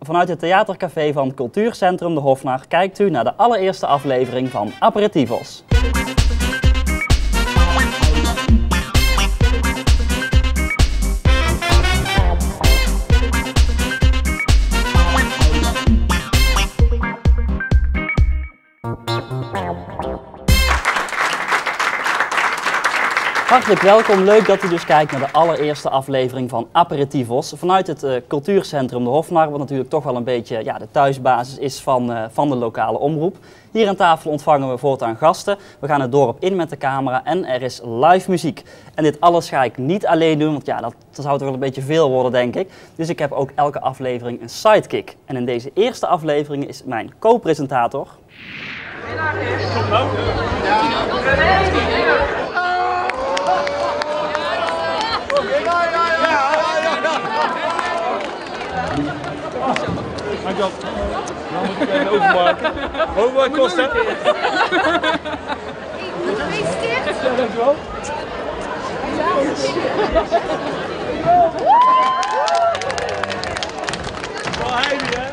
Vanuit het theatercafé van Cultuurcentrum De Hofnar kijkt u naar de allereerste aflevering van Aperitivos. Hartelijk welkom, leuk dat u dus kijkt naar de allereerste aflevering van Aperitivos vanuit het uh, Cultuurcentrum De Hofnar, wat natuurlijk toch wel een beetje ja, de thuisbasis is van, uh, van de lokale omroep. Hier aan tafel ontvangen we voortaan gasten, we gaan het dorp in met de camera en er is live muziek. En dit alles ga ik niet alleen doen, want ja, dat, zou toch wel een beetje veel worden denk ik. Dus ik heb ook elke aflevering een sidekick. En in deze eerste aflevering is mijn co-presentator... Kom nou. Dankjewel. Dan moet ik even overmaken. Hoeveel kost dat? Gefeliciteerd. Ja, dankjewel. Wel Heidi, hè?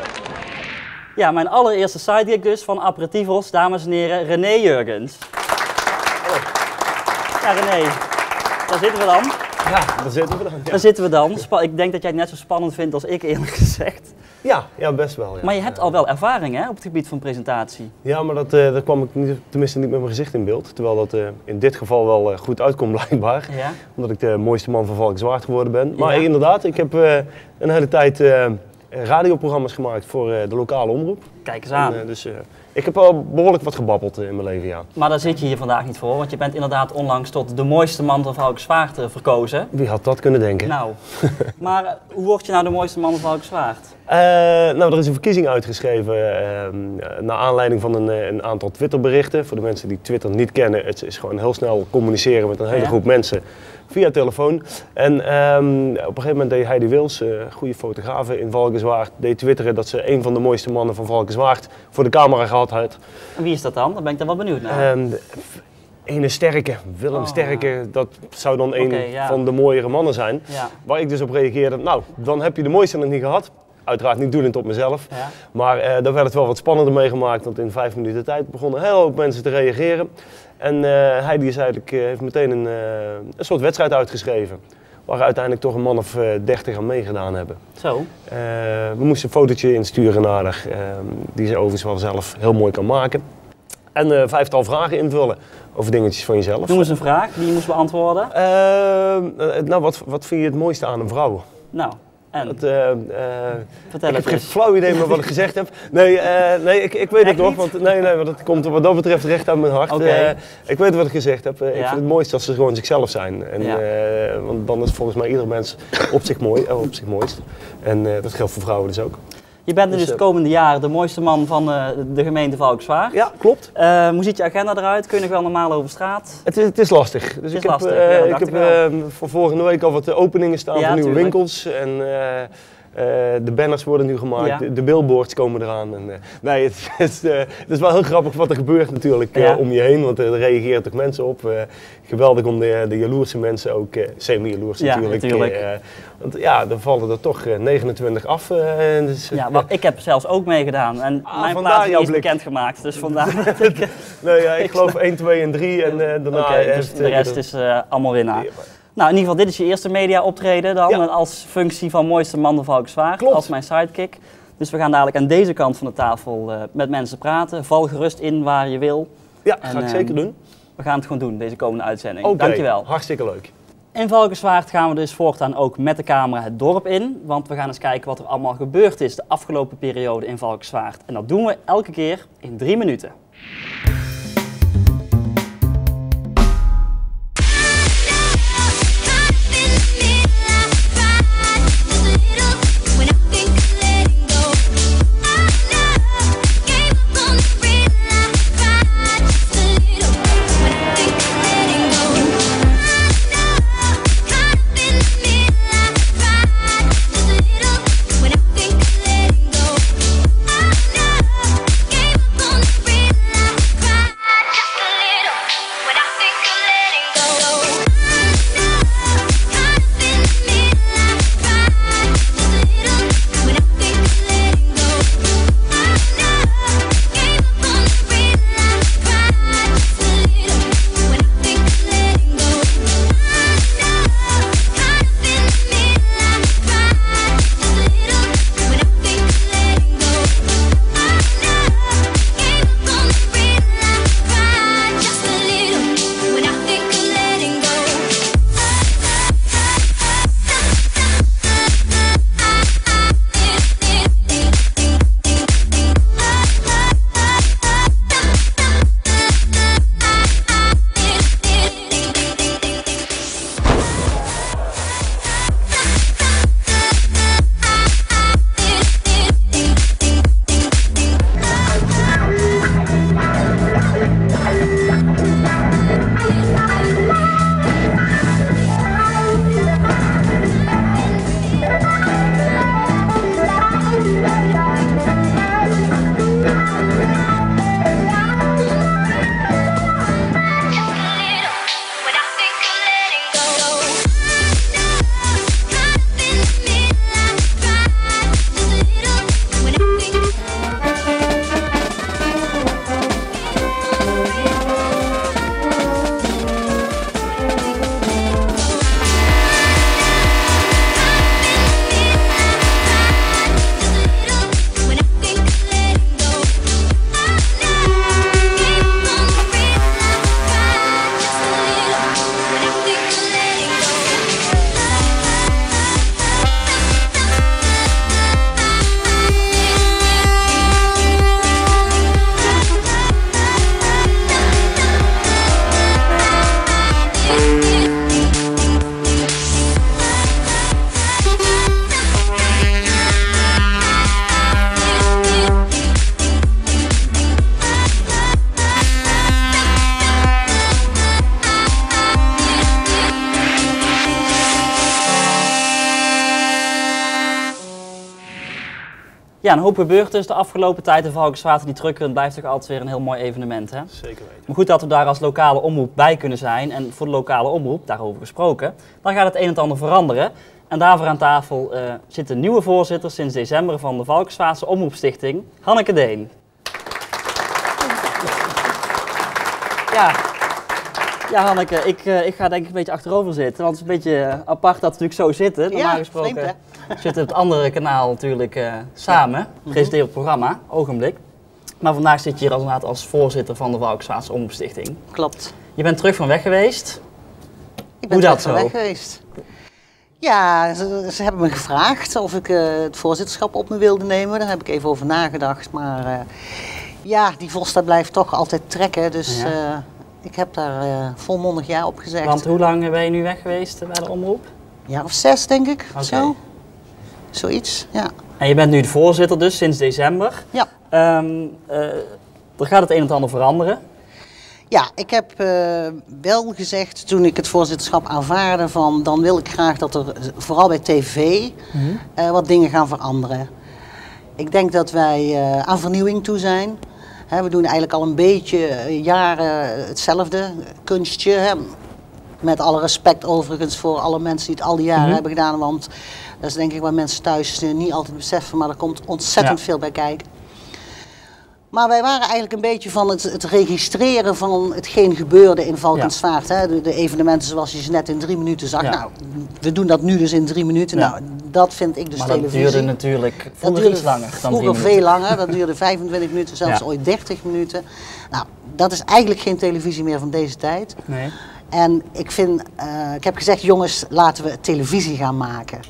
Ja, mijn allereerste sidekick dus van Aperitivos, dames en heren, René Jurgens. Ja, René, daar zitten we dan. Ja, daar zitten we dan. Ja, Daar zitten we dan. Ik denk dat jij het net zo spannend vindt als ik, eerlijk gezegd. Ja, ja best wel. Ja. Maar je hebt al wel ervaring hè, op het gebied van presentatie. Ja, maar dat, eh, daar kwam ik niet, tenminste niet met mijn gezicht in beeld. Terwijl dat eh, in dit geval wel eh, goed uitkomt blijkbaar. Ja. Omdat ik de mooiste man van Valkenswaard geworden ben. Maar Ja. inderdaad, ik heb een hele tijd radioprogramma's gemaakt voor eh, de lokale omroep. Kijk eens aan. En, eh, dus eh, ik heb al behoorlijk wat gebabbeld in mijn leven, ja. Maar daar zit je hier vandaag niet voor, want je bent inderdaad onlangs tot de mooiste man van Valkenswaard verkozen. Wie had dat kunnen denken? Nou, maar hoe word je nou de mooiste man van Valkenswaard? Eh, nou, er is een verkiezing uitgeschreven eh, naar aanleiding van een, een aantal Twitterberichten. Voor de mensen die Twitter niet kennen, het is gewoon heel snel communiceren met een hele Ja. groep mensen via telefoon. En ehm, op een gegeven moment deed Heidi Wils, eh goede fotograaf in Valkenswaard, deed twitteren dat ze een van de mooiste mannen van Valkenswaard voor de camera gehad had. En wie is dat dan? Daar ben ik dan wel benieuwd naar. De- ene Sterke, Willem Oh, Sterke, dat zou dan een ja. van de mooiere mannen zijn. Ja. Waar ik dus op reageerde, nou, dan heb je de mooiste nog niet gehad. Uiteraard niet doelend op mezelf. Maar eh daar werd het wel wat spannender meegemaakt, want in vijf minuten tijd begonnen heel hoop mensen te reageren. En eh Heidi is eigenlijk, eh, heeft meteen een, eh, een soort wedstrijd uitgeschreven. Waar uiteindelijk toch een man of dertig aan meegedaan hebben. Zo, we moesten een fotootje insturen naar haar, eh, die ze overigens wel zelf heel mooi kan maken. En vijftal vragen invullen over dingetjes van jezelf. noem eens een vraag die je moest beantwoorden. Eh, eh, nou, wat, wat vind je het mooiste aan een vrouw? Nou, en? Eh, Vertel ik het heb geen flauw idee meer wat ik gezegd heb. Nee, eh, nee ik, ik weet Echt het nog. niet? Want, nee, nee, want het komt wat dat betreft recht uit mijn hart. Eh, ik weet wat ik gezegd heb. Ik vind het mooiste als ze gewoon zichzelf zijn. En, want dan is volgens mij ieder mens op zich mooi, op zich mooist. En dat geldt voor vrouwen dus ook. Je bent dus Dus, de eh, komende jaren de mooiste man van eh, de gemeente Valkenswaard. Ja, klopt. Eh, hoe ziet je agenda eruit? Kun je nog wel normaal over straat? Het is, het is lastig. Dus is ik heb, lastig, ja, ik heb voor volgende week al wat openingen staan Ja, van nieuwe tuurlijk. winkels. En eh, de banners worden nu gemaakt, Ja. de, de billboards komen eraan. En, eh, nee, het, is, eh, het is wel heel grappig wat er gebeurt natuurlijk Ja. om je heen. Want er reageren toch mensen op. Geweldig om de, de jaloerse mensen ook, semi-jaloers Ja, natuurlijk. natuurlijk. want ja, er vallen er toch eh, 29 af. dus, Ja, want ik heb zelfs ook meegedaan en Ah, mijn plaats is bekendgemaakt. Dus vandaar dat ik... Nee, ja, ik geloof 1, 2 en 3 en daarna... dus heeft, de eh, rest is allemaal winnaar. Nou, in ieder geval, dit is je eerste media optreden dan. Ja. Als functie van mooiste man van Valkenswaard. Klopt. Als mijn sidekick. Dus we gaan dadelijk aan deze kant van de tafel eh, met mensen praten. Val gerust in waar je wil. Ja, En, ga ik ehm, zeker doen. We gaan het gewoon doen, deze komende uitzending. Oké, Dankjewel. hartstikke leuk. In Valkenswaard gaan we dus voortaan ook met de camera het dorp in. Want we gaan eens kijken wat er allemaal gebeurd is de afgelopen periode in Valkenswaard. En dat doen we elke keer in drie minuten. Ja, een hoop gebeurt dus de afgelopen tijd. De Valkenswater die trucken blijft toch altijd weer een heel mooi evenement. Hè? Zeker weten. Maar goed dat we daar als lokale omroep bij kunnen zijn. En voor de lokale omroep, daarover gesproken, dan gaat het een en ander veranderen. En daarvoor aan tafel eh, zit een nieuwe voorzitter sinds december van de Valkenswaardse Omroepstichting, Hanneke Deen. Ja, ja Hanneke, ik, eh, ik ga denk ik een beetje achterover zitten. Want het is een beetje eh, apart dat we natuurlijk zo zitten. Normaal Ja, gesproken vreemd, zitten op het andere kanaal natuurlijk eh, samen. Presenteren het programma, Ogenblik. Maar vandaag zit je hier als, als voorzitter van de Valkenswaardse Omroepstichting. Klopt. Je bent terug van weg geweest. Ik ben Hoe dat terug van zo? weg geweest. Ja, ze, ze hebben me gevraagd of ik het voorzitterschap op me wilde nemen. Daar heb ik even over nagedacht. Maar ja, die Volsta blijft toch altijd trekken. Dus Ja. Ik heb daar eh, volmondig ja op gezegd. Want hoe lang ben je nu weg geweest bij de omroep? Jaar of zes, denk ik. Zo. Zoiets, ja. En je bent nu de voorzitter dus sinds december. Ja. Eh, er gaat het een en ander veranderen. Ja, ik heb eh, wel gezegd toen ik het voorzitterschap aanvaarde van dan wil ik graag dat er vooral bij tv eh, wat dingen gaan veranderen. Ik denk dat wij aan vernieuwing toe zijn. We doen eigenlijk al een beetje eh, jaren hetzelfde kunstje. Met alle respect overigens voor alle mensen die het al die jaren Mhm. hebben gedaan. Want dat is denk ik wat mensen thuis niet altijd beseffen. Maar er komt ontzettend Ja. veel bij kijken. Maar wij waren eigenlijk een beetje van het, het registreren van hetgeen gebeurde in Valkensvaart. Hè? De, de evenementen zoals je ze net in drie minuten zag. Ja. Nou, we doen dat nu dus in drie minuten. Ja. Nou, dat vind ik dus maar dat televisie. duurde natuurlijk Dat vroeger duurde iets langer dan vroeger drie veel minuten. langer. Dat duurde 25 minuten, zelfs ooit 30 minuten. Nou, dat is eigenlijk geen televisie meer van deze tijd. Nee. En ik vind, eh, ik heb gezegd, jongens, laten we televisie gaan maken.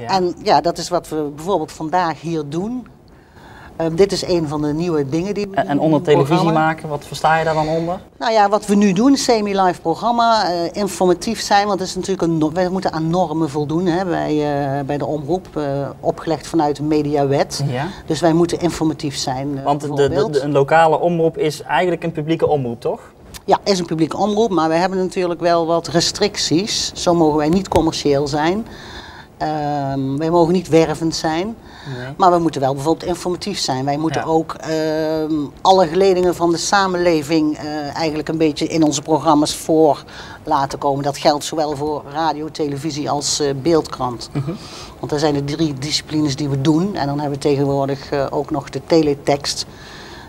Ja. En ja, dat is wat we bijvoorbeeld vandaag hier doen. Eh, dit is een van de nieuwe dingen die we En, onder televisie programma. maken, wat versta je daar dan onder? Nou ja, wat we nu doen, semi-live programma, eh, informatief zijn, want het is natuurlijk een, wij moeten aan normen voldoen hè, bij, eh, bij de omroep, eh, opgelegd vanuit de mediawet. Ja. Dus wij moeten informatief zijn. Want de, de, bijvoorbeeld. de- een lokale omroep is eigenlijk een publieke omroep, toch? Ja, is een publieke omroep, maar we hebben natuurlijk wel wat restricties. Zo mogen wij niet commercieel zijn. Ehm, wij mogen niet wervend zijn. Nee. Maar we moeten wel bijvoorbeeld informatief zijn. Wij moeten Ja. ook ehm, alle geledingen van de samenleving eh, eigenlijk een beetje in onze programma's voor laten komen. Dat geldt zowel voor radio, televisie als eh, beeldkrant. Mhm. Want dat zijn de drie disciplines die we doen. En dan hebben we tegenwoordig eh, ook nog de teletext.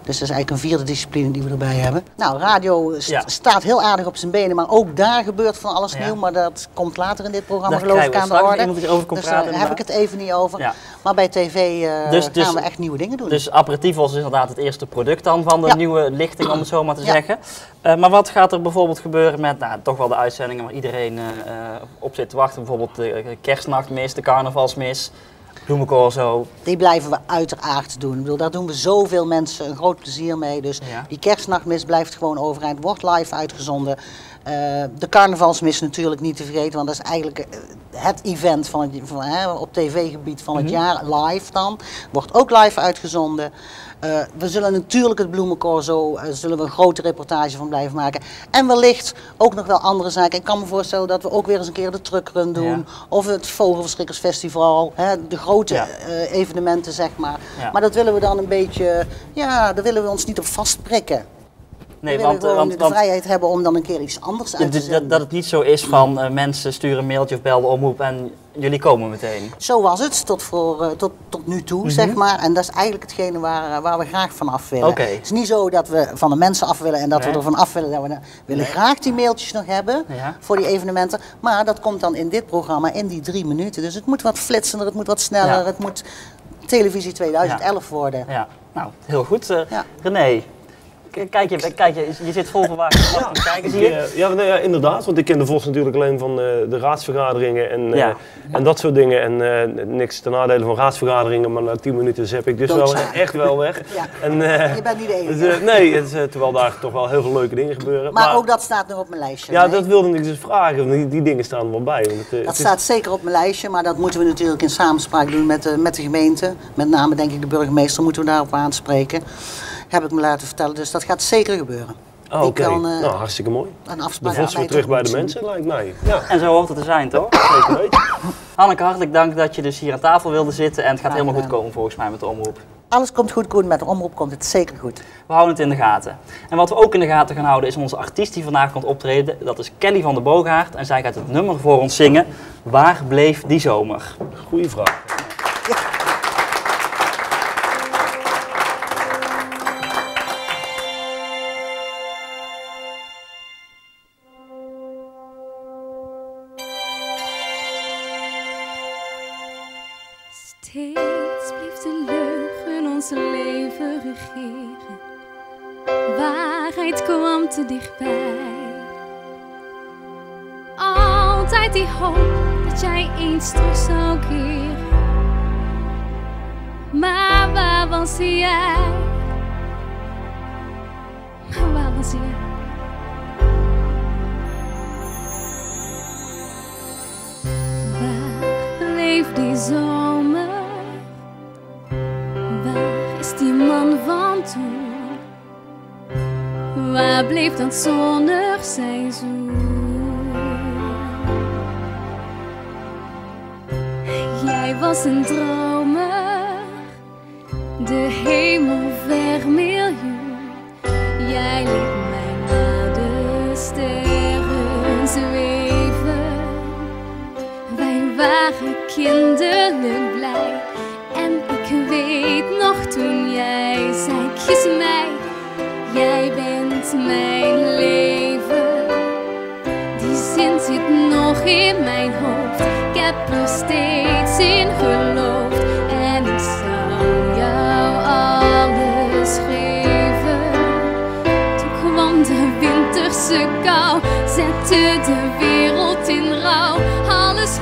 Dus dat is eigenlijk een vierde discipline die we erbij hebben. Nou, radio st- Ja. staat heel aardig op zijn benen, maar ook daar gebeurt van alles Ja. nieuw. Maar dat komt later in dit programma Daar geloof ik aan de orde. komt dus daar praten, heb ik het even niet over. Ja. Maar bij tv eh, Dus- dus- gaan we echt nieuwe dingen doen. Dus Aperitivos is inderdaad het eerste product dan van de nieuwe lichting, om het zo maar te zeggen. Eh, maar wat gaat er bijvoorbeeld gebeuren met nou, toch wel de uitzendingen waar iedereen eh, eh, op zit te wachten? Bijvoorbeeld de kerstnachtmis, de carnavalsmis, bloemencorso. Die blijven we uiteraard doen. Ik bedoel, daar doen we zoveel mensen een groot plezier mee. Dus Ja. die kerstnachtmis blijft gewoon overeind, wordt live uitgezonden. Eh, de carnavalsmis natuurlijk niet te vergeten, want dat is eigenlijk eh, het event van het, van, hè, op tv-gebied van het Mhm. jaar, live dan. Wordt ook live uitgezonden. Eh, we zullen natuurlijk het bloemencorso, eh zullen we een grote reportage van blijven maken. En wellicht ook nog wel andere zaken. Ik kan me voorstellen dat we ook weer eens een keer de truckrun doen. Ja. Of het Vogelverschrikkersfestival. Hè, de grote Ja. evenementen, zeg maar. Ja. Maar dat willen we dan een beetje, ja, daar willen we ons niet op vastprikken. Nee, we want, willen want, de want vrijheid hebben om dan een keer iets anders uit te dat, zenden. dat, dat het niet zo is van eh, mensen sturen een mailtje of bel de omroep en jullie komen meteen. Zo was het tot, voor, eh, tot, tot nu toe, zeg maar. En dat is eigenlijk hetgene waar, eh, waar we graag van af willen. Mhm. Het is niet zo dat we van de mensen af willen en dat Nee. we er van af willen. Dat we we willen graag die mailtjes nog hebben Ja. voor die evenementen. Maar dat komt dan in dit programma in die drie minuten. Dus het moet wat flitsender, het moet wat sneller. Ja. Het moet televisie 2011 worden. Ja, nou, heel goed. Ja. René, kijk je, kijk je, je zit vol verwachting ja. Ja, ja, nee, ja, inderdaad. Want ik ken de Vos natuurlijk alleen van eh, de raadsvergaderingen en, eh, en dat soort dingen. En eh, niks ten nadele van raadsvergaderingen, maar na 10 minuten zap ik dus wel echt wel weg. Ja. En, Je bent niet de enige. dus, eh, nee, het terwijl daar toch wel heel veel leuke dingen gebeuren. Maar ook dat staat nog op mijn lijstje. Ja, Nee. dat wilde ik dus vragen. want Die, die dingen staan er wel bij. Want het, Dat het is- staat zeker op mijn lijstje, maar dat moeten we natuurlijk in samenspraak doen met met de gemeente. Met name denk ik de burgemeester moeten we daarop aanspreken. Heb ik me laten vertellen, dus dat gaat zeker gebeuren. Oh, Die oké. eh, nou, hartstikke mooi. een De afspraak vots weer terug bij de mensen, lijkt mij. Ja, En zo hoort het te zijn, toch? zeker weten. Hanneke, hartelijk dank dat je dus hier aan tafel wilde zitten. En het gaat helemaal goed komen volgens mij met de omroep. Alles komt goed, Koen. Met de omroep komt het zeker goed. We houden het in de gaten. En wat we ook in de gaten gaan houden is onze artiest die vandaag komt optreden. Dat is Kelly van der Boogaard. En zij gaat het nummer voor ons zingen. Waar bleef die zomer? Goeie vraag. Te dichtbij. Altijd die hoop dat jij eens terug zou keren. Maar waar was jij? Maar waar was jij? Waar bleef die zomer? Waar bleef dat zonnig seizoen? Jij was een dromer, de hemel vermiljoen. Jij liet mij naar de sterren zweven. Wij waren kinderlijk heb er steeds in geloofd. En ik zou jou alles geven. Toen kwam de winterse kou, zette de wereld in rouw. Alles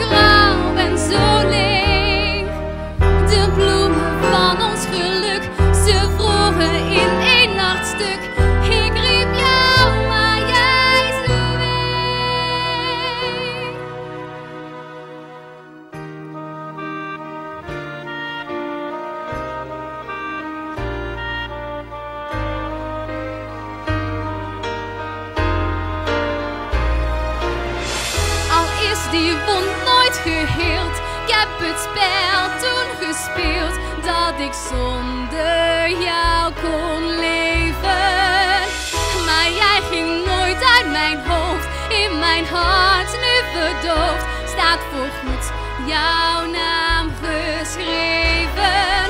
ik heb het spel toen gespeeld dat ik zonder jou kon leven. Maar jij ging nooit uit mijn hoofd, in mijn hart nu verdoofd, staat voor goed jouw naam geschreven.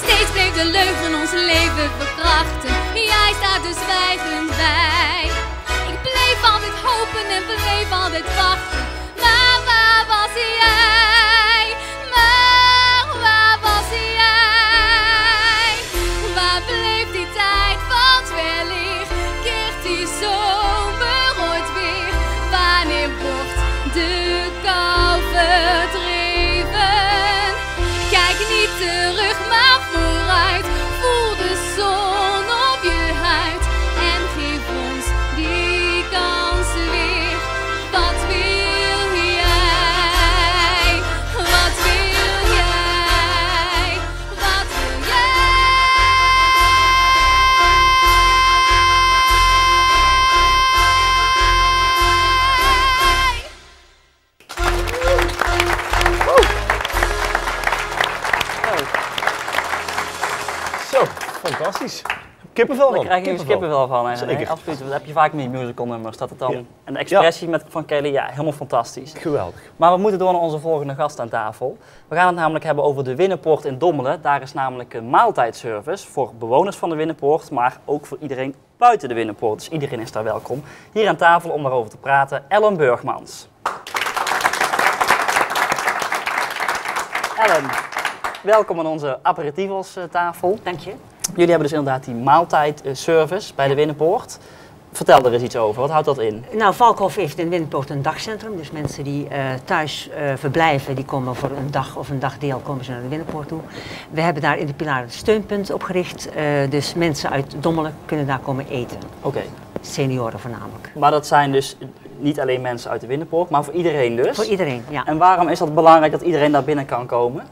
Steeds bleef de leugen ons leven verkrachten, jij staat er zwijgend bij. Ik bleef altijd hopen en bleef altijd wachten. Maar waar was jij? Fantastisch. Kippenvel Daar van. krijg je dus kippenvel van. En, Zeker. nee, absoluut. Dat heb je vaak met musical nummers. Dat het dan, Ja. En de expressie met, van Kelly, ja, helemaal fantastisch. Geweldig. Maar we moeten door naar onze volgende gast aan tafel. We gaan het namelijk hebben over de Winnenpoort in Dommelen. Daar is namelijk een maaltijdservice voor bewoners van de Winnenpoort, maar ook voor iedereen buiten de Winnenpoort. Dus iedereen is daar welkom. Hier aan tafel om daarover te praten, Ellen Burgmans. Ellen, welkom aan onze aperitivos eh, tafel. Dank je. Jullie hebben dus inderdaad die maaltijdservice bij de Winnenpoort. Vertel er eens iets over. Wat houdt dat in? Nou, Valkhof heeft in Winnenpoort een dagcentrum. Dus mensen die eh, thuis eh, verblijven, die komen voor een dag of een dagdeel komen ze naar de Winnenpoort toe. We hebben daar in de Pilaar een steunpunt opgericht. eh, dus mensen uit Dommelen kunnen daar komen eten. Oké. Senioren voornamelijk. Maar dat zijn dus niet alleen mensen uit de Winnenpoort, maar voor iedereen dus? Voor iedereen, ja. En waarom is dat belangrijk dat iedereen daar binnen kan komen?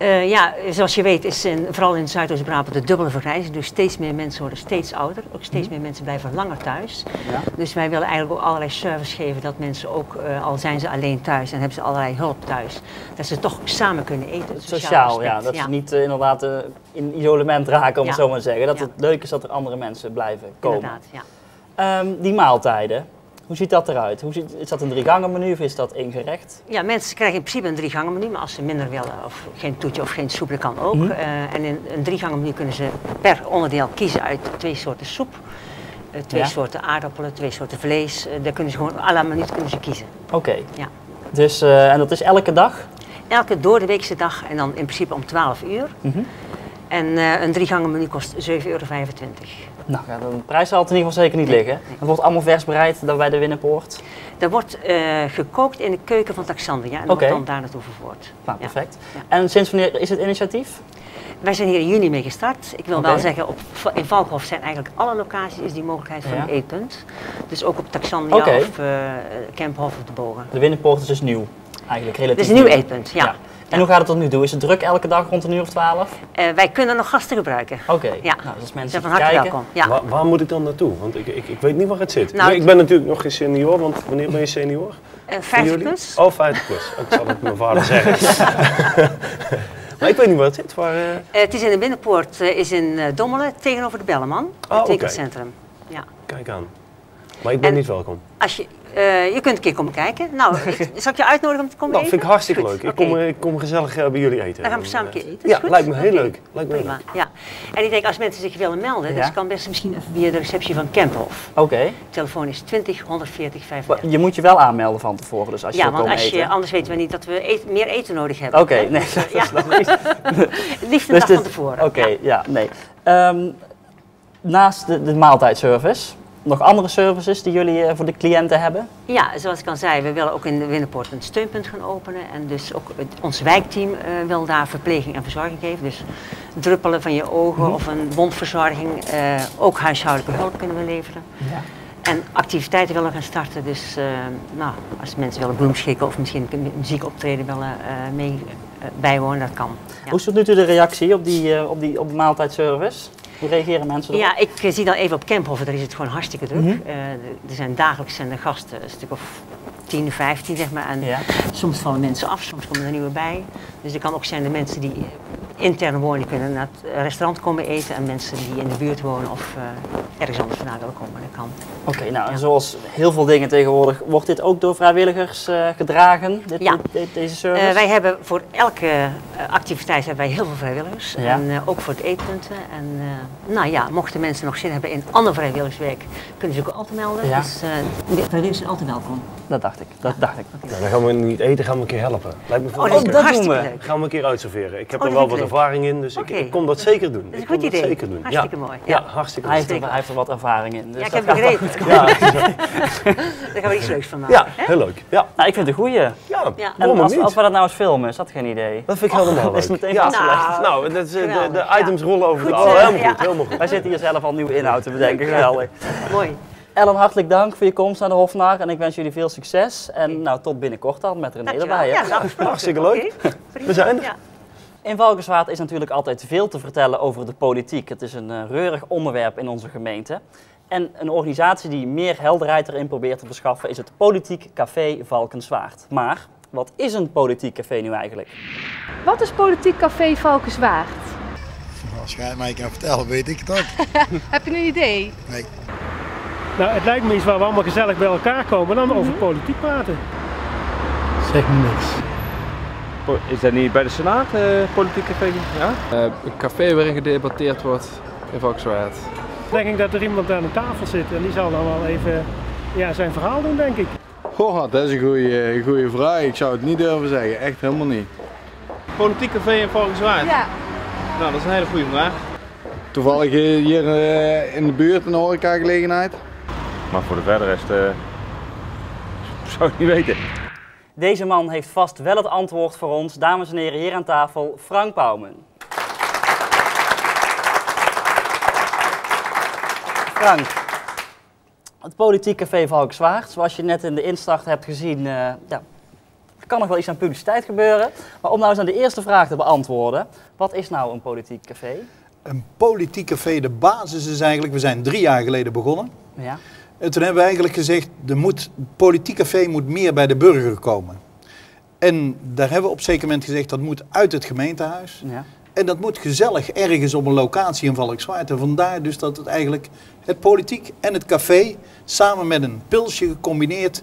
Eh, ja, zoals je weet is in, vooral in Zuidoost-Brabant de dubbele vergrijzing. Dus steeds meer mensen worden steeds ouder. Ook steeds meer mensen blijven langer thuis. Ja. Dus wij willen eigenlijk ook allerlei service geven dat mensen ook, eh, al zijn ze alleen thuis en hebben ze allerlei hulp thuis, dat ze toch samen kunnen eten. het Sociaal, ja. Dat ze niet eh, inderdaad in isolement raken, om het zo maar te zeggen. Dat het leuk is dat er andere mensen blijven komen. Inderdaad, ja. Ehm, die maaltijden, hoe ziet dat eruit? Hoe ziet, is dat een drie gangen menu of is dat één gerecht? Ja, mensen krijgen in principe een drie gangen menu, maar als ze minder willen, of geen toetje of geen soep, dat kan ook. Mhm. Eh, en in een drie gangen menu kunnen ze per onderdeel kiezen uit twee soorten soep, eh, twee Ja. soorten aardappelen, twee soorten vlees. Eh, daar kunnen ze gewoon à la minuut kunnen ze kiezen. Oké. Ja. Dus, en dat is elke dag? Elke door de weekse dag en dan in principe om 12 uur. Mhm. En eh, een drie gangen menu kost 7,25 euro. Nou, ja, de prijs zal het in ieder geval zeker niet liggen. Het wordt allemaal vers bereid daar bij de Winnenpoort. Dat wordt eh, gekookt in de keuken van Taxandria en Oké. wordt dan daar naartoe vervoerd. Nou, perfect. Ja. En sinds wanneer is het initiatief? Wij zijn hier in juni mee gestart. Ik wil wel zeggen, op, in Valkhof zijn eigenlijk alle locaties is die mogelijkheid voor Ja. een eetpunt. Dus ook op Taxandria of eh Kemphof of de Bogen. De Winnenpoort is dus nieuw, eigenlijk Het relatief is een nieuw eetpunt, ja. En hoe gaat het tot nu toe? Is het druk elke dag rond een uur of twaalf? Eh, wij kunnen nog gasten gebruiken. Oké, Ja. nou, dus mensen zijn van harte welkom. Ja. Waar, waar moet ik dan naartoe? Want ik, ik, ik weet niet waar het zit. Nou, ik, ik ben natuurlijk nog geen senior, want wanneer ben je senior? Voor 50 jullie? plus. Oh, 50 plus. Ik zal het mijn vader zeggen. maar ik weet niet waar het zit. Waar, eh, het is in de binnenpoort, is in eh, Dommelen, tegenover de Belleman, Oh, het oké. winkelcentrum. Ja. Kijk aan. Maar ik ben En- niet welkom. Als je, eh, je kunt een keer komen kijken. Nou, ik, zal ik je uitnodigen om te komen Nou, eten? vind ik hartstikke Goed, leuk. Ik kom, eh, ik kom gezellig eh, bij jullie eten. Dan gaan we samen een keer eten. Ja, lijkt me heel leuk. Lijkt me Prima, leuk. ja. En ik denk als mensen zich willen melden, Ja. dat kan best misschien via de receptie van Kemphof. Oké, Telefoon is 20 140 Maar 35. je moet je wel aanmelden van tevoren, dus als je Ja, want als je, eten. anders weten we niet dat we meer eten nodig hebben. Oké, nee, Dus, dat ja. Liefst een Dus dag dit- van tevoren. Oké, Ja. ja. nee. Ehm, naast de, de maaltijdservice, nog andere services die jullie eh, voor de cliënten hebben? Ja, zoals ik al zei, we willen ook in de Winnenpoort een steunpunt gaan openen. En dus ook het, ons wijkteam eh, wil daar verpleging en verzorging geven. Dus druppelen van je ogen Mhm. of een wondverzorging. eh, ook huishoudelijke hulp kunnen we leveren. Ja. En activiteiten willen gaan starten. Dus nou, als mensen willen bloemschikken of misschien muziekoptreden willen mee eh, bijwonen, dat kan. Ja. Hoe is tot nu toe de reactie op, die, op, die, op de maaltijdservice? Hoe reageren mensen erop? Ja, ik zie dan even op Kemphof, daar is het gewoon hartstikke druk. Mhm. Eh, er zijn dagelijks zijn er gasten, een stuk of 10, 15 zeg maar. En Ja. soms vallen mensen af, soms komen er nieuwe bij. Dus er kan ook zijn de mensen die intern wonen, die kunnen naar het restaurant komen eten. En mensen die in de buurt wonen of eh, ergens anders vandaan willen komen, dat kan. Oké, nou, en Ja. zoals heel veel dingen tegenwoordig, wordt dit ook door vrijwilligers eh, gedragen, dit, Ja. dit- dit- deze service? Eh, wij hebben voor elke activiteit hebben wij heel veel vrijwilligers. Ja. En ook voor het eetpunten. En nou ja, mochten mensen nog zin hebben in ander vrijwilligerswerk, kunnen ze ook altijd melden. Dus vrijwilligers zijn altijd welkom. Dat dacht ik, dat dacht ik. Nou, dan gaan we niet eten, gaan we een keer helpen. Lijkt me Oh, dat dat is hartstikke doen we. leuk. Gaan we een keer uitserveren. Ik heb Oh, er wel wat leuk. ervaring in, dus ik, ik kom dat zeker doen. Dat is ik een kom goed dat idee. zeker doen. Hartstikke ja. mooi. Ja, Ja. hartstikke Hij heeft, er, hij heeft er wat ervaring in. Dus Ja, ik heb begrepen. Ja, Daar gaan we iets leuks van maken. ja, heel leuk. Ja, Nou, ik vind het een goeie. ja. Ja. En als, we dat nou eens filmen, is dat geen idee? Dat vind ik helemaal dat leuk. is meteen vastgelegd. Nou, dat is, eh, de, de items rollen over Goed, de... Oh, helemaal goed, helemaal goed. Wij zitten hier zelf al nieuwe inhoud te bedenken, geweldig. Mooi. Ellen, hartelijk dank voor je komst naar de Hofnar en ik wens jullie veel succes. En nou, tot binnenkort dan met René erbij. hè? Ja. Hartstikke leuk. We zijn er. Ja. In Valkenswaard is natuurlijk altijd veel te vertellen over de politiek. Het is een eh, reurig onderwerp in onze gemeente. En een organisatie die meer helderheid erin probeert te verschaffen is het Politiek Café Valkenswaard. Maar wat is een politiek café nu eigenlijk? Wat is Politiek Café Valkenswaard? Als jij het mij kan vertellen, weet ik het ook. Heb je een idee? Nee. Nou, het lijkt me iets waar we allemaal gezellig bij elkaar komen en dan over politiek praten. Zeg me niks. Is dat niet bij de Senaat, eh politiek café? Ja? Eh, een café waarin gedebatteerd wordt in Volkswaard. Dan denk ik dat er iemand aan de tafel zit en die zal dan wel even ja, zijn verhaal doen, denk ik. Goh, dat is een goede, goede vraag. Ik zou het niet durven zeggen. Echt helemaal niet. Politiek café in Valkenswaard? Ja. Nou, dat is een hele goede vraag. Toevallig hier eh, in de buurt een horecagelegenheid. Maar voor de verder rest, eh zou ik niet weten. Deze man heeft vast wel het antwoord voor ons. Dames en heren, hier aan tafel, Frank Bouwman. Frank, het politiek café Valkenswaard, zoals je net in de instart hebt gezien, eh, ja, kan nog wel iets aan publiciteit gebeuren. Maar om nou eens aan de eerste vraag te beantwoorden. Wat is nou een politiek café? Een politiek café, de basis is eigenlijk, we zijn drie jaar geleden begonnen. Ja. En toen hebben we eigenlijk gezegd, er moet, politiek café moet meer bij de burger komen. En daar hebben we op een zeker moment gezegd, dat moet uit het gemeentehuis. Ja. En dat moet gezellig ergens op een locatie in Valkswaard. En vandaar dus dat het eigenlijk het politiek en het café samen met een pilsje gecombineerd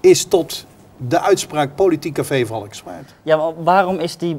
is tot de uitspraak politiek café Valkswaard. Ja, waarom is die,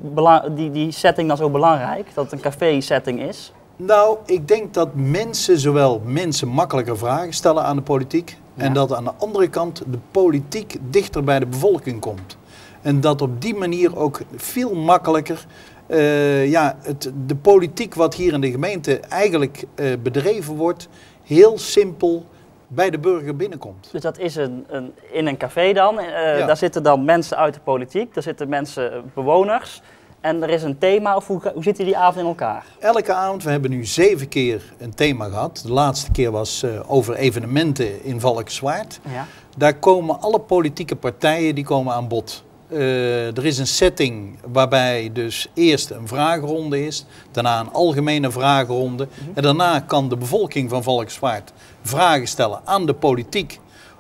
die, die setting dan zo belangrijk? Dat het een café-setting is? Nou, ik denk dat mensen, zowel mensen makkelijker vragen stellen aan de politiek. En dat aan de andere kant de politiek dichter bij de bevolking komt. En dat op die manier ook veel makkelijker eh, ja, het, de politiek wat hier in de gemeente eigenlijk eh, bedreven wordt, heel simpel bij de burger binnenkomt. Dus dat is een, een, in een café dan. Eh, Ja. Daar zitten dan mensen uit de politiek, daar zitten mensen, bewoners. En er is een thema, of hoe, hoe zitten die avond in elkaar? Elke avond, we hebben nu zeven keer een thema gehad. De laatste keer was eh, over evenementen in Valkenswaard. Ja. Daar komen alle politieke partijen die komen aan bod. Eh, er is een setting waarbij dus eerst een vragenronde is, daarna een algemene vragenronde. En daarna kan de bevolking van Valkenswaard vragen stellen aan de politiek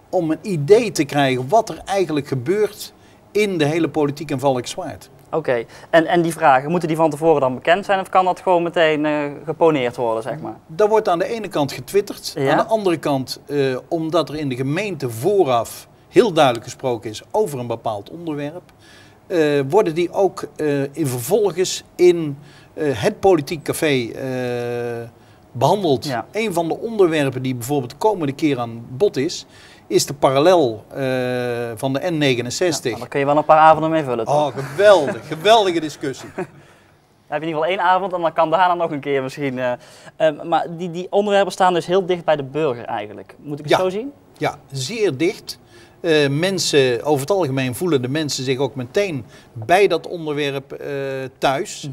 om een idee te krijgen wat er eigenlijk gebeurt in de hele politiek in Valkenswaard. Oké, en, en die vragen, moeten die van tevoren dan bekend zijn of kan dat gewoon meteen eh, geponeerd worden, zeg maar? Dat wordt aan de ene kant getwitterd. Ja? Aan de andere kant, eh, omdat er in de gemeente vooraf heel duidelijk gesproken is over een bepaald onderwerp, eh, worden die ook in vervolgens in het politiek café eh, behandeld. Ja. Een van de onderwerpen die bijvoorbeeld de komende keer aan bod is, is de parallel eh, van de N69. Nou, daar kun je wel een paar avonden mee vullen, toch? Oh, geweldig, geweldige discussie. Dan heb je in ieder geval één avond en dan kan daarna nog een keer misschien. eh, eh, maar die, die onderwerpen staan dus heel dicht bij de burger eigenlijk. Moet ik het Ja. zo zien? Ja, zeer dicht. Mensen, over het algemeen voelen de mensen zich ook meteen bij dat onderwerp thuis.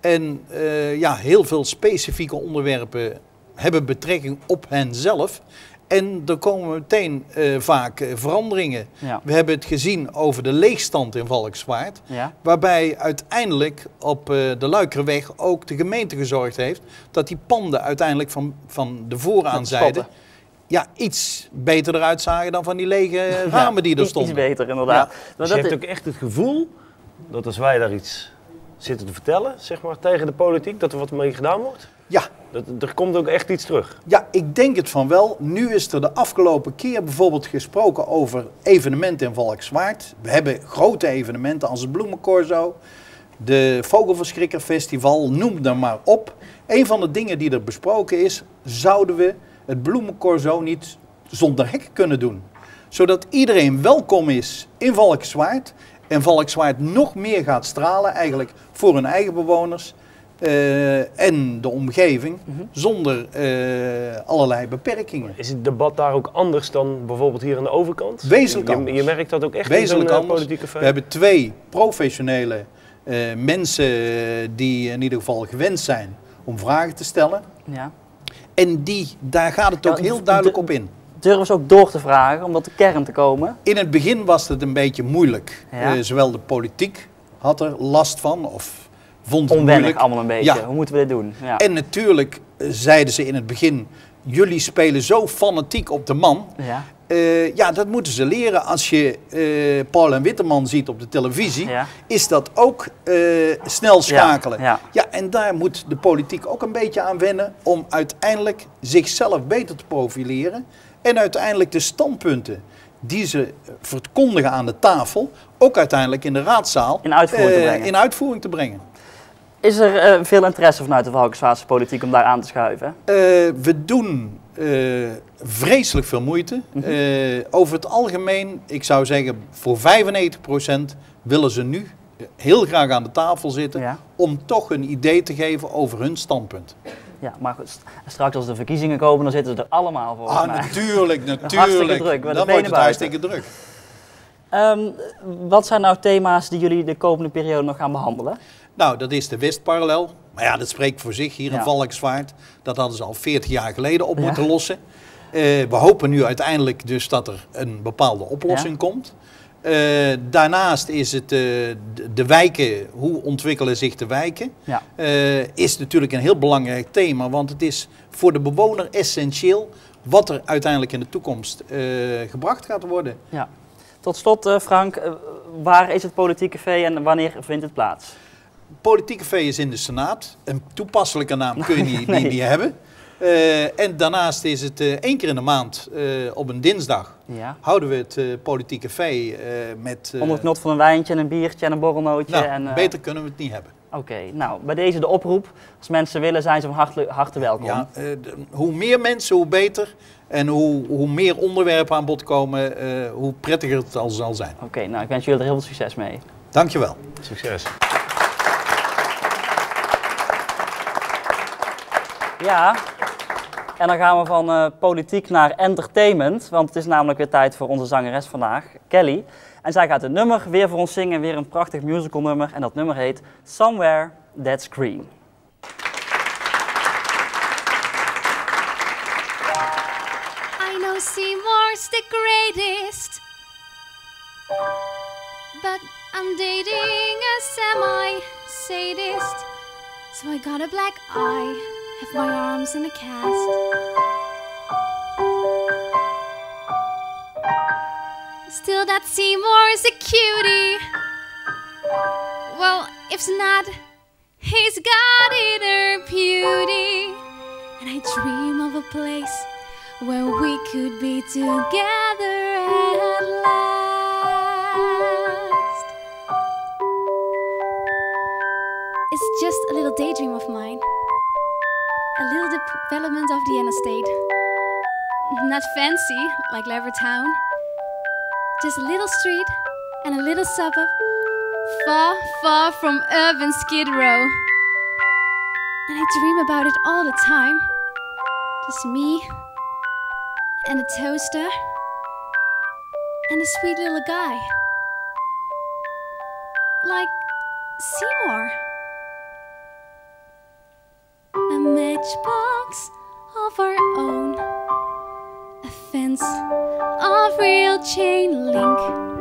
En eh, ja, heel veel specifieke onderwerpen hebben betrekking op henzelf. En er komen meteen eh, vaak eh, veranderingen. Ja. We hebben het gezien over de leegstand in Valkswaard. Ja. Waarbij uiteindelijk op eh, de Luikerweg ook de gemeente gezorgd heeft dat die panden uiteindelijk van, van de vooraanzijde ja, iets beter eruit zagen dan van die lege ramen die er stonden. Iets beter, inderdaad. Ja. Maar Dus je dat hebt is- ook echt het gevoel dat als wij daar iets zitten te vertellen, zeg maar, tegen de politiek, dat er wat mee gedaan wordt? Ja. Dat, er komt ook echt iets terug. Ja, ik denk het van wel. Nu is er de afgelopen keer bijvoorbeeld gesproken over evenementen in Valkswaard. We hebben grote evenementen als het Bloemencorso, de Vogelverschrikkerfestival, noem er maar op. Een van de dingen die er besproken is, zouden we het Bloemencorso niet zonder hek kunnen doen. Zodat iedereen welkom is in Valkswaard en Valkswaard nog meer gaat stralen eigenlijk voor hun eigen bewoners. Eh, en de omgeving zonder eh, allerlei beperkingen. Is het debat daar ook anders dan bijvoorbeeld hier aan de overkant? Wezenlijk je, anders. je merkt dat ook echt Wezenlijk in anders. politieke café? We hebben twee professionele eh, mensen die in ieder geval gewend zijn om vragen te stellen. Ja. En die, daar gaat het ook Ja, heel duidelijk d- op in. Durven ze ook door te vragen om tot de kern te komen? In het begin was het een beetje moeilijk. Ja. Eh, zowel de politiek had er last van of vond het Onwennig moeilijk. allemaal een beetje. Ja. Hoe moeten we dit doen? Ja. En natuurlijk eh, zeiden ze in het begin, jullie spelen zo fanatiek op de man. Ja. Eh, ja, dat moeten ze leren. Als je eh, Paul en Witteman ziet op de televisie, Ja. is dat ook snel schakelen. ja. ja, en daar moet de politiek ook een beetje aan wennen om uiteindelijk zichzelf beter te profileren. En uiteindelijk de standpunten die ze verkondigen aan de tafel, ook uiteindelijk in de raadzaal In uitvoering te brengen. in uitvoering te brengen. Is er eh, veel interesse vanuit de Valkenswaardse politiek om daar aan te schuiven? Eh, we doen eh, vreselijk veel moeite. Mhm. Over het algemeen, ik zou zeggen, voor 95% willen ze nu heel graag aan de tafel zitten Ja. om toch een idee te geven over hun standpunt. Ja, maar goed, straks als de verkiezingen komen, dan zitten ze er allemaal voor. Ah, natuurlijk, Hartstikke natuurlijk. druk, met de Dan wordt het buiten. hartstikke druk. Ehm, wat zijn nou thema's die jullie de komende periode nog gaan behandelen? Nou, dat is de Westparallel. Maar ja, dat spreekt voor zich hier in Ja. Valkswaard. Dat hadden ze al 40 jaar geleden op Ja. moeten lossen. Eh, we hopen nu uiteindelijk dus dat er een bepaalde oplossing komt. Eh, daarnaast is het eh, de, wijken, hoe ontwikkelen zich de wijken, Ja. is natuurlijk een heel belangrijk thema. Want het is voor de bewoner essentieel wat er uiteindelijk in de toekomst gebracht gaat worden. Ja. Tot slot, Frank, waar is het politieke café en wanneer vindt het plaats? Politieke V is in de Senaat. Een toepasselijke naam kun je niet, Nee. niet, niet hebben. Eh, en daarnaast is het eh, één keer in de maand eh, op een dinsdag Ja. houden we het eh, politieke V eh, met... eh, Onder het genot van een wijntje en een biertje en een borrelnootje. nou, en, eh, beter kunnen we het niet hebben. Oké, nou, bij deze de oproep. Als mensen willen, zijn ze van harte, harte welkom. Ja, eh, hoe meer mensen, hoe beter. En hoe, hoe meer onderwerpen aan bod komen, eh, hoe prettiger het al zal zijn. Oké, nou, ik wens jullie er heel veel succes mee. Dankjewel. Succes. Ja, en dan gaan we van eh, politiek naar entertainment. Want het is namelijk weer tijd voor onze zangeres vandaag, Kelly. En zij gaat het nummer weer voor ons zingen, weer een prachtig musical nummer. En dat nummer heet Somewhere That's Green. I know Seymour's the greatest, but I'm dating a semi sadist. So I got a black eye, have my arms in a cast. Still, that Seymour's a cutie. Well, if not, he's got inner beauty. And I dream of a place where we could be together at last. It's just a little daydream of mine, a little development of the interstate. Not fancy like Levertown, just a little street and a little suburb, far, far from urban Skid Row. And I dream about it all the time. Just me and a toaster and a sweet little guy. Like Seymour. Matchbox of our own. A fence of real chain link.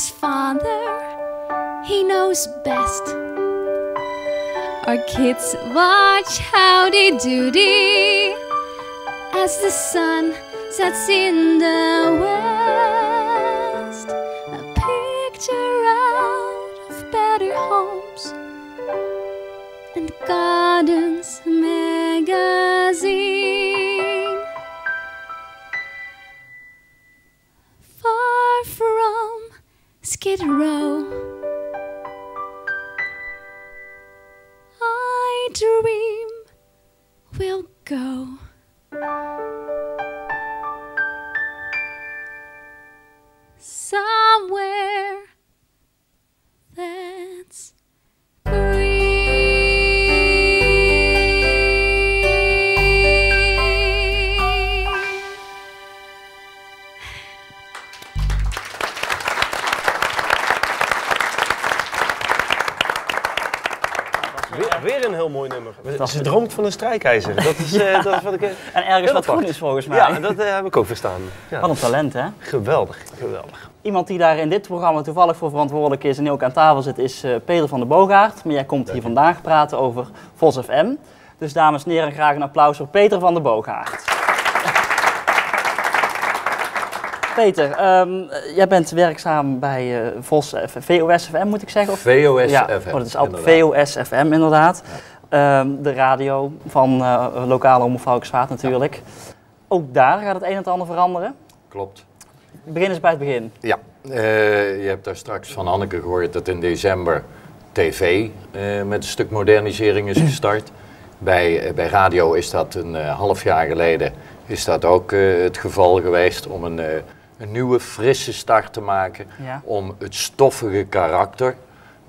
As father, he knows best. Our kids watch Howdy Doody as the sun sets in the west. A picture out of better homes and Gardens van een strijkijzer. Dat is, eh, dat is wat ik... eh, En ergens wat apart. is volgens mij. Ja, dat eh, heb ik ook verstaan. Wat een talent, hè? Geweldig, geweldig. Iemand die daar in dit programma toevallig voor verantwoordelijk is en ook aan tafel zit, is Peter van der Boogaard. Maar jij komt hier vandaag praten over Vos FM. Dus dames en heren, graag een applaus voor Peter van der Boogaard. Peter, ehm, eh, jij bent werkzaam bij eh, Vos VOS FM, moet ik zeggen? Of? VOS ja, FM, Oh, dat is al. VOS FM, inderdaad. De radio van eh, lokale Omroep natuurlijk. Ook daar gaat het een en het ander veranderen. Klopt. Begin eens bij het begin. Ja, eh, je hebt daar straks van Anneke gehoord dat in december tv eh, met een stuk modernisering is gestart. Bij, bij radio is dat een half jaar geleden is dat ook het geval geweest om een, een nieuwe frisse start te maken. Ja. Om het stoffige karakter,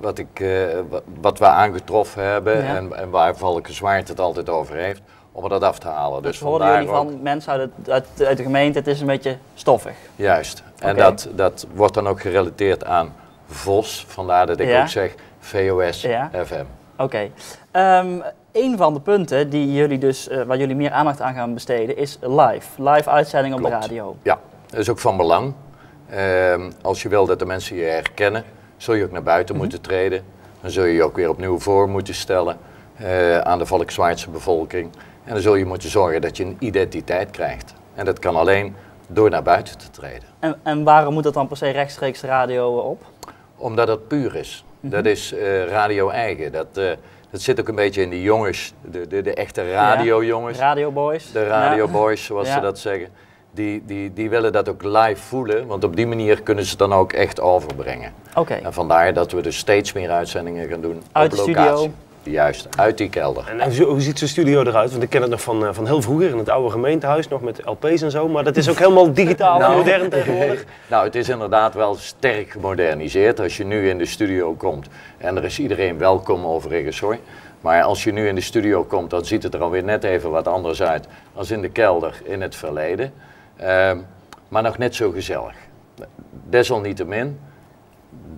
wat, ik, eh, wa- wat we aangetroffen hebben Ja. en, en waar Valkenswaard het altijd over heeft, om dat af te halen. Dus Dus jullie ook- van mensen uit, het, uit, uit de gemeente, het is een beetje stoffig. Juist. En dat, dat wordt dan ook gerelateerd aan VOS, vandaar dat ik Ja. ook zeg VOS Ja. FM. Oké. Ehm, een van de punten die jullie dus, eh, waar jullie meer aandacht aan gaan besteden is live. Live uitzending op de radio. Ja, dat is ook van belang. Ehm, als je wil dat de mensen je herkennen, zul je ook naar buiten Mhm. moeten treden. Dan zul je je ook weer opnieuw voor moeten stellen eh, aan de Valkenswaardse bevolking. En dan zul je moeten zorgen dat je een identiteit krijgt. En dat kan alleen door naar buiten te treden. En, en waarom moet dat dan per se rechtstreeks radio op? Omdat dat puur is. Mhm. Dat is eh, radio eigen. Dat, eh, dat zit ook een beetje in de jongens, de, de, de echte radiojongens. Radio boys. De radio Ja. boys, zoals Ja. ze dat zeggen. Die, die, die willen dat ook live voelen, want op die manier kunnen ze het dan ook echt overbrengen. Oké. En vandaar dat we dus steeds meer uitzendingen gaan doen Uit op de locatie. studio? Juist, uit die kelder. En hoe, hoe ziet zo'n studio eruit? Want ik ken het nog van, eh, van heel vroeger in het oude gemeentehuis, nog met LP's en zo. Maar dat is ook helemaal digitaal en Nou. modern tegenwoordig. Nou, het is inderdaad wel sterk gemoderniseerd. Als je nu in de studio komt, en er is iedereen welkom overigens hoor. Maar als je nu in de studio komt, dan ziet het er alweer net even wat anders uit als in de kelder in het verleden. Ehm, maar nog net zo gezellig. Desalniettemin,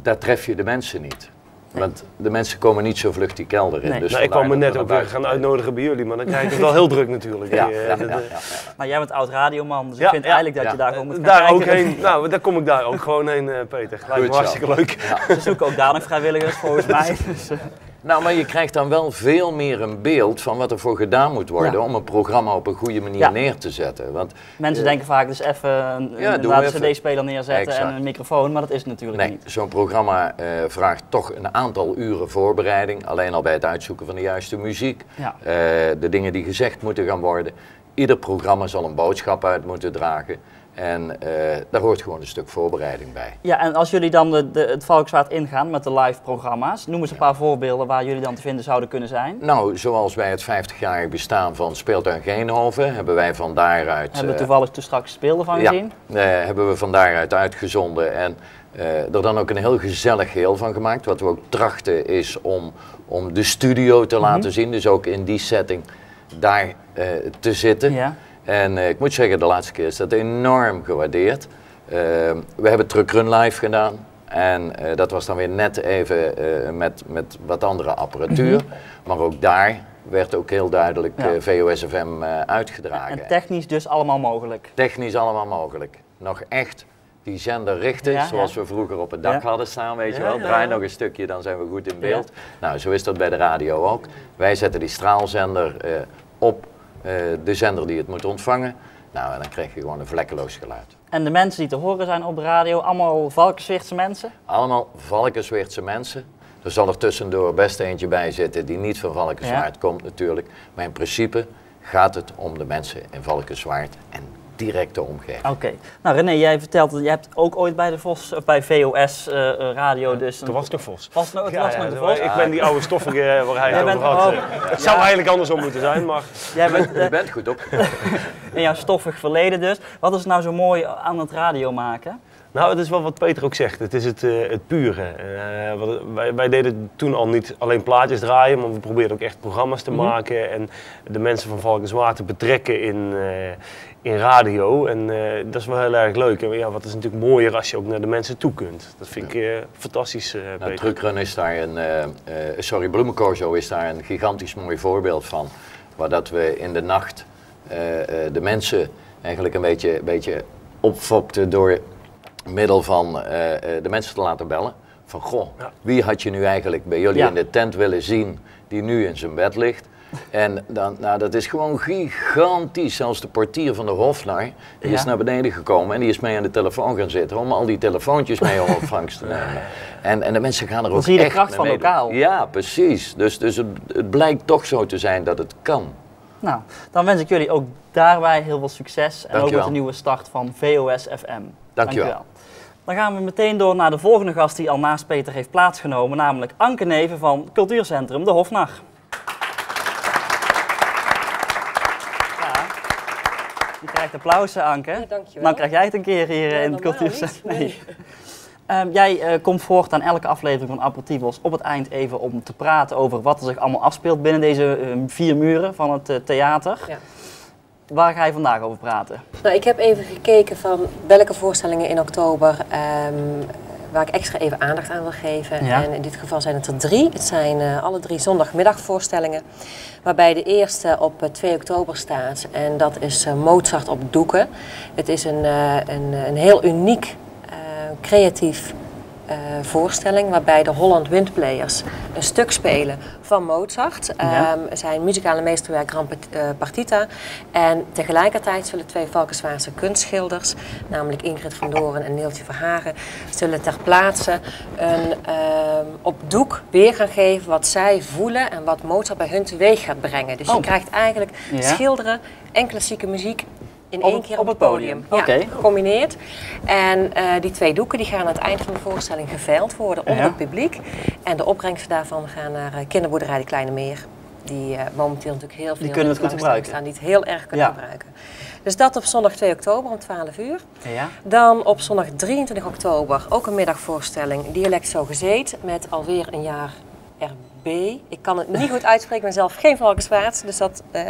daar tref je de mensen niet. Want de mensen komen niet zo vlug die kelder in. Nee. Dus nou, ik kwam me net ook weer gaan uitnodigen bij jullie, maar dan krijg ik het wel heel druk natuurlijk. Ja, Die, eh, ja, dat, ja, ja. Maar jij bent oud radioman, dus Ja, ik vind ja, eigenlijk dat ja. je daar gewoon moet gaan Daar ook kijken. heen, nou, daar kom ik daar ook gewoon heen, eh, Peter. Lijkt me Goed zo. hartstikke leuk. Ze zoeken ook daar nog vrijwilligers volgens mij. Dus, eh, Nou, maar je krijgt dan wel veel meer een beeld van wat er voor gedaan moet worden Ja. om een programma op een goede manier Ja. neer te zetten. Want mensen eh, denken vaak dus even een, Ja, cd-speler neerzetten Exact. en een microfoon, maar dat is natuurlijk Nee, niet. zo'n programma eh, vraagt toch een aantal uren voorbereiding. Alleen al bij het uitzoeken van de juiste muziek. Eh, de dingen die gezegd moeten gaan worden. Ieder programma zal een boodschap uit moeten dragen. En eh, daar hoort gewoon een stuk voorbereiding bij. Ja, en als jullie dan de, de, het Valkenswaard ingaan met de live programma's, noem eens een paar voorbeelden waar jullie dan te vinden zouden kunnen zijn. Nou, zoals bij het 50-jarig bestaan van Speeltuin Geenhoven hebben wij van daaruit... Hebben we eh, toevallig toen straks speelden van ja, gezien? eh, hebben we van daaruit uitgezonden en eh, er dan ook een heel gezellig geheel van gemaakt. Wat we ook trachten is om, om de studio te laten zien, dus ook in die setting daar te zitten. Ja. En eh, ik moet zeggen, de laatste keer is dat enorm gewaardeerd. Eh, we hebben Truck Run Live gedaan. En eh, dat was dan weer net even met, met wat andere apparatuur. Maar ook daar werd ook heel duidelijk Ja. VOSFM uitgedragen. En technisch dus allemaal mogelijk. Technisch allemaal mogelijk. Nog echt die zender richten, Ja, zoals ja. we vroeger op het dak Ja. hadden staan, weet je wel. Draai nog een stukje, dan zijn we goed in beeld. Nou, zo is dat bij de radio ook. Wij zetten die straalzender op de zender die het moet ontvangen. Nou, en dan krijg je gewoon een vlekkeloos geluid. En de mensen die te horen zijn op de radio, allemaal Valkenswichtse mensen? Allemaal Valkensweertse mensen. Er zal er tussendoor best eentje bij zitten die niet van Valkenswaard komt natuurlijk. Maar in principe gaat het om de mensen in Valkenswaard en directe omgeving. Oké. Nou René, jij vertelt dat jij hebt ook ooit bij de Vos, of bij VOS eh, eh, radio dus... Toen was het nog Vos. Was het het Ja, was ja, nog de Vos? Ik ben die oude stoffige eh, waar hij het over had. eh. Het zou eigenlijk andersom moeten zijn, maar... Jij bent, Je eh, bent goed op. in jouw stoffig verleden dus. Wat is nou zo mooi aan het radio maken? Nou, het is wel wat Peter ook zegt. Het is het, eh, het pure. Eh, wat- wij, wij deden toen al niet alleen plaatjes draaien, maar we probeerden ook echt programma's te Mhm. maken en de mensen van Valkenswaard te betrekken in, eh, in radio. En eh, dat is wel heel erg leuk. En ja, wat is natuurlijk mooier als je ook naar de mensen toe kunt. Dat vind ik eh, fantastisch, eh Nou. Truckrun is daar een, sorry, Bloemencorso is daar een gigantisch mooi voorbeeld van. Waar dat we in de nacht de mensen eigenlijk een beetje, beetje opfokten door middel van de mensen te laten bellen. Van goh, wie had je nu eigenlijk bij jullie Ja. in de tent willen zien die nu in zijn bed ligt? En dan, nou, dat is gewoon gigantisch. Zelfs de portier van de Hofnar, die is naar beneden gekomen en die is mee aan de telefoon gaan zitten om al die telefoontjes mee op ontvangst te nemen. En, en de mensen gaan er Dan ook zie je de echt kracht van meedoen. lokaal. Ja, precies. Dus, dus het, het blijkt toch zo te zijn dat het kan. Nou, dan wens ik jullie ook daarbij heel veel succes. En ook met de nieuwe start van VOS FM. Dankjewel. Dan gaan we meteen door naar de volgende gast die al naast Peter heeft plaatsgenomen. Namelijk Anke Neven van Cultuurcentrum De Hofnar. Ja. Je krijgt applaus, hè, Anke. dankjewel. Dan krijg jij het een keer hier in het Cultuurcentrum. Nee. Ehm, jij eh, komt voort aan elke aflevering van Apertivos op het eind even om te praten over wat er zich allemaal afspeelt binnen deze ehm, vier muren van het eh, theater. Ja. Waar ga je vandaag over praten? Nou, ik heb even gekeken van welke voorstellingen in oktober ehm, waar ik extra even aandacht aan wil geven. Ja. En in dit geval zijn het er drie. Het zijn eh, alle drie zondagmiddagvoorstellingen. Waarbij de eerste op eh, 2 oktober staat. En dat is eh, Mozart op doeken. Het is een, eh, een, een heel uniek, eh, creatief eh, voorstelling waarbij de Holland Windplayers een stuk spelen van Mozart. Ja. Ehm, zijn muzikale meesterwerk Gran Part- eh, Partita. En tegelijkertijd zullen twee Valkenswaardse kunstschilders, namelijk Ingrid van Doren en Neeltje Verhagen, zullen ter plaatse een, ehm, op doek weer gaan geven wat zij voelen en wat Mozart bij hun teweeg gaat brengen. Dus je Oh. krijgt eigenlijk Ja. schilderen en klassieke muziek in één keer op het podium. Ja, gecombineerd. En eh, die twee doeken die gaan aan het eind van de voorstelling geveild worden onder Ja. het publiek. En de opbrengsten daarvan gaan naar eh, kinderboerderij De Kleine Meer. Die eh, momenteel natuurlijk heel veel kunnen het goed gebruiken. staan, die het heel erg kunnen Ja. gebruiken. Dus dat op zondag 2 oktober om 12 uur. Ja. Dan op zondag 23 oktober ook een middagvoorstelling Dialect Zo Gezeet met alweer een jaar RB. Ik kan het niet goed uitspreken, ik ben zelf geen Valkenswaard, dus dat, eh,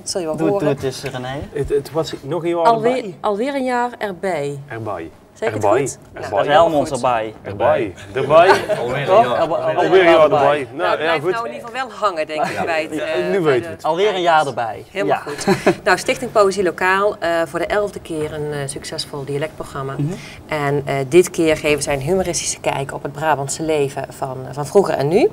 dat zul je wel Doe, horen. doe het eens, René. Het, het was nog een jaar alweer, erbij. alweer een jaar erbij. Erbij. Zeg ik het erbij. goed? Erbij. Dat is Helmond erbij. Erbij. Erbij. Alweer Toch? een jaar. Alweer een jaar erbij. Nou, Nou, het ja, blijft goed. nou in ieder geval wel hangen, denk ik, bij het, Ja, eh, nu weten we het. Alweer een jaar erbij. Helemaal Ja. goed. Nou, Stichting Poëzie Lokaal, eh, voor de elfde keer een eh, succesvol dialectprogramma. Mhm. En eh, dit keer geven zij een humoristische kijk op het Brabantse leven van, van vroeger en nu.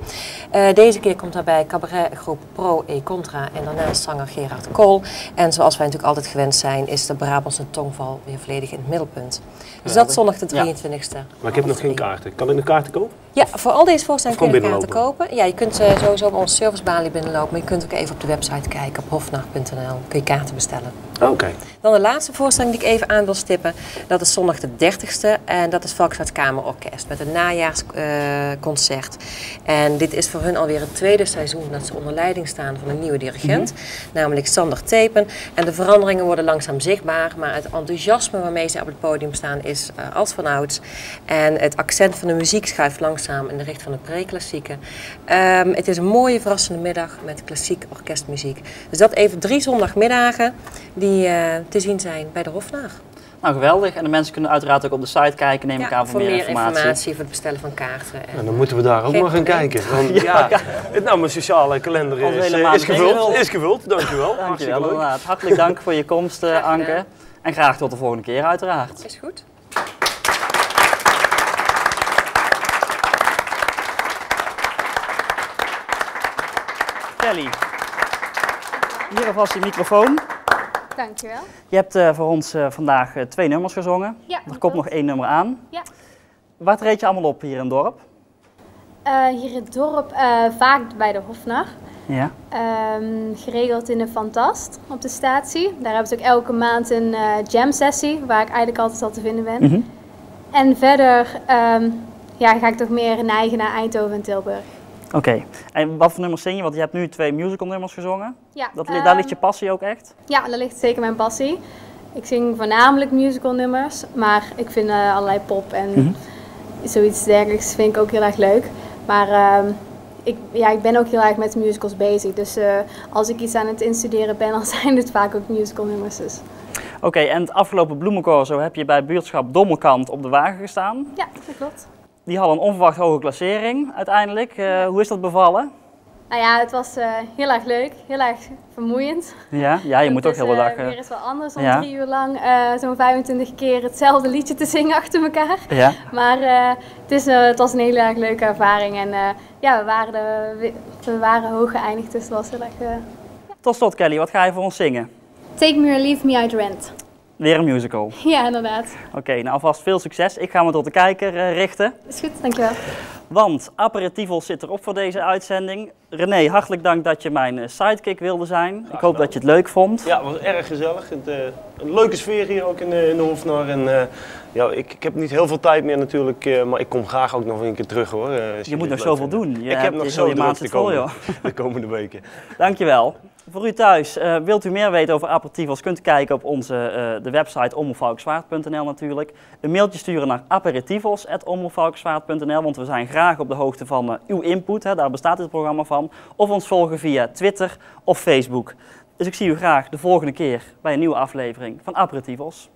Eh, deze keer komt daarbij cabaretgroep Pro e Contra en daarnaast zanger Gerard Kool. En zoals wij natuurlijk altijd gewend zijn, is de Brabantse tongval weer volledig in het middelpunt. Dus dat zondag de 23e. Maar ik heb nog geen kaarten. Kan ik nog kaarten kopen? Ja, voor al deze voorstellingen kun je kaarten kopen. Ja, je kunt eh, sowieso bij onze servicebalie binnenlopen, maar je kunt ook even op de website kijken op hofnacht.nl. Kun je kaarten bestellen. Oké. Dan de laatste voorstelling die ik even aan wil stippen. Dat is zondag de 30ste. En dat is Valkenswaard Kamerorkest met een najaarsconcert. en dit is voor hun alweer het tweede seizoen dat ze onder leiding staan van een nieuwe dirigent. Namelijk Sander Tepen. En de veranderingen worden langzaam zichtbaar. Maar het enthousiasme waarmee ze op het podium staan is eh, als vanouds. En het accent van de muziek schuift langzaam in de richting van de pre-klassieke. Ehm, het is een mooie verrassende middag met klassiek orkestmuziek. Dus dat even drie zondagmiddagen die eh, te zien zijn bij de Hofnaag. Nou, geweldig. En de mensen kunnen uiteraard ook op de site kijken, neem ik Ja, aan, voor, meer informatie. voor het bestellen van kaarten. En, En dan moeten we daar ook Geen maar gaan kijken. Want, Ja. nou, mijn sociale kalender is, eh, is gevuld. Is gevuld, dankjewel. Dankjewel, inderdaad. Hartelijk dank voor je komst, eh, Anke. En graag tot de volgende keer, uiteraard. Is goed. Kelly, hier alvast je microfoon. Dankjewel. Je hebt eh, voor ons eh, vandaag eh, twee nummers gezongen. Ja, er komt nog één nummer aan. Ja. Waar treed je allemaal op hier in het dorp? Hier in het dorp vaak bij de Hofnacht. Ja. Ehm, geregeld in de Fantast op de statie. Daar hebben ze ook elke maand een jam sessie, waar ik eigenlijk altijd al te vinden ben. Mhm. En verder ehm, ja, ga ik toch meer neigen naar Eindhoven en Tilburg. Oké. En wat voor nummers zing je? Want je hebt nu twee musical nummers gezongen. Ja, Dat, daar ligt ehm, je passie ook echt? Ja, daar ligt zeker mijn passie. ik zing voornamelijk musical nummers, maar ik vind eh, allerlei pop en Mhm. zoiets dergelijks vind ik ook heel erg leuk. Maar ehm, ik, ja, ik ben ook heel erg met musicals bezig. Dus eh, als ik iets aan het instuderen ben, dan zijn het vaak ook musical nummers. Dus. Oké, en het afgelopen bloemencorso heb je bij buurtschap Dommelkant op de wagen gestaan. Ja, dat klopt. Die had een onverwacht hoge klassering uiteindelijk. Eh, hoe is dat bevallen? Nou ja, het was eh, heel erg leuk, heel erg vermoeiend. Ja, ja je moet ook het heel is eh, weer eens wel anders om ja. drie uur lang eh, zo'n 25 keer hetzelfde liedje te zingen achter elkaar. Ja. Maar het, is, het was een hele erg leuke ervaring en ja, we waren, de, we, waren hoog geëindigd, dus het was heel erg... Tot slot Kelly, wat ga je voor ons zingen? Take me or leave me, I'd rent. Weer een musical. Ja, inderdaad. Oké, nou alvast veel succes. Ik ga me tot de kijker eh, richten. Is goed, dankjewel. Want Aperitivals zit erop voor deze uitzending. René, hartelijk dank dat je mijn eh, sidekick wilde zijn. Ik hoop dat je het leuk vond. Ja, het was erg gezellig. Het, eh, een leuke sfeer hier ook in de, in de Hofnar. En, eh, ja, ik, ik heb niet heel veel tijd meer natuurlijk, maar ik kom graag ook nog een keer terug hoor. Je moet nog zoveel doen. Je ik heb nog je zo heel je maand vol, komende, de komende weken. Dankjewel. Voor u thuis, wilt u meer weten over aperitivals, kunt u kijken op onze de website omroepvalkenswaard.nl natuurlijk. Een mailtje sturen naar aperitivals.omroepvalkenswaard.nl, want we zijn graag op de hoogte van eh, uw input, daar bestaat dit programma van. Of ons volgen via Twitter of Facebook. Dus ik zie u graag de volgende keer bij een nieuwe aflevering van Aperitivals.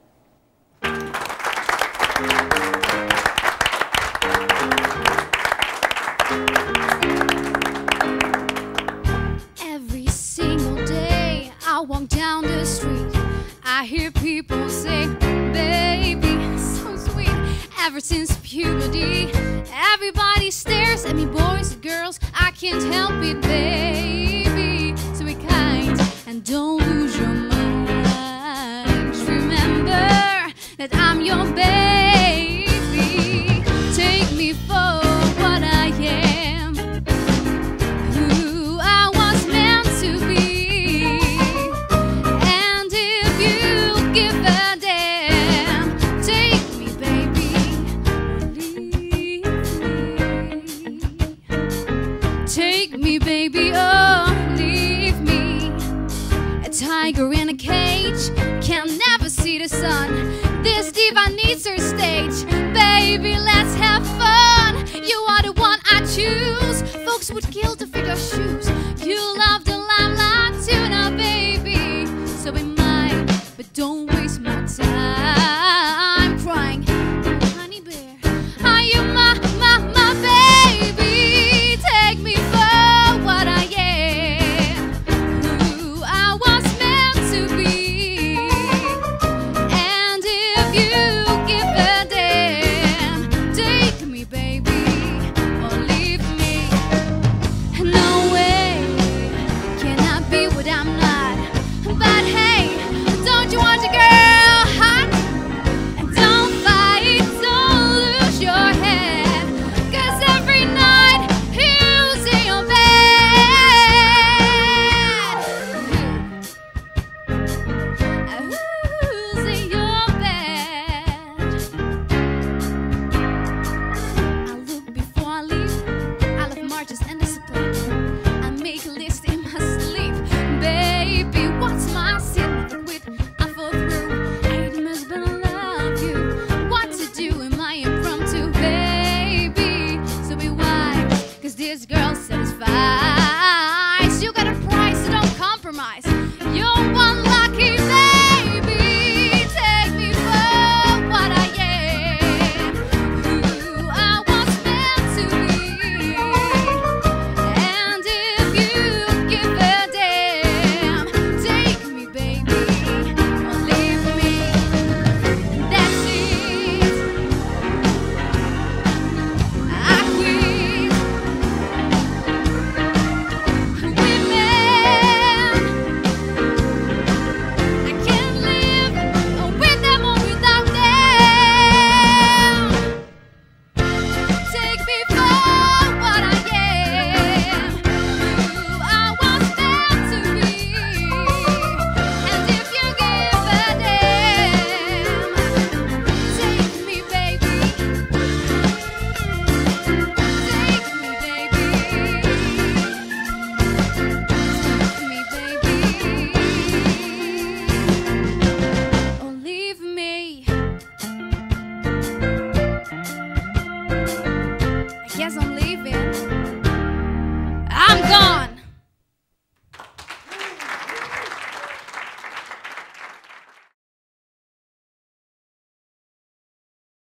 Since puberty, everybody stares at me, boys and girls. I can't help it, baby. So be kind and don't lose your mind. Remember that I'm your baby. Me, baby, oh, leave me. A tiger in a cage can never see the sun. This diva needs her stage. Baby, let's have fun. You are the one I choose. Folks would kill to fit your shoes.